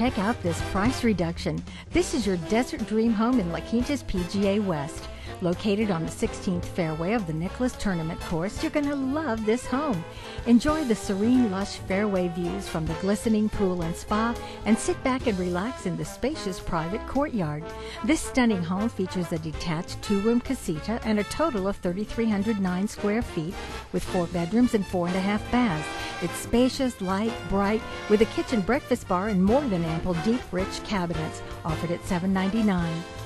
check out this price reduction. This is your desert dream home in La Quintas PGA West. Located on the 16th fairway of the Nicklaus Tournament course, you're going to love this home. Enjoy the serene, lush fairway views from the glistening pool and spa, and sit back and relax in the spacious private courtyard. This stunning home features a detached two room casita and a total of 3,309 square feet with four bedrooms and four and a half baths. It's spacious, light, bright, with a kitchen breakfast bar and more than ample deep, rich cabinets offered at $799.